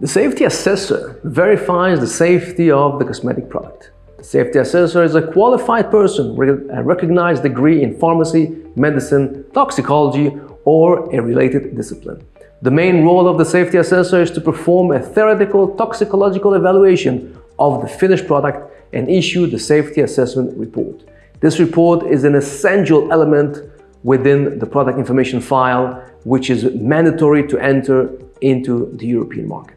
The safety assessor verifies the safety of the cosmetic product. The safety assessor is a qualified person with a uh, recognized degree in pharmacy, medicine, toxicology, or a related discipline. The main role of the safety assessor is to perform a theoretical toxicological evaluation of the finished product and issue the safety assessment report. This report is an essential element within the product information file, which is mandatory to enter into the European market.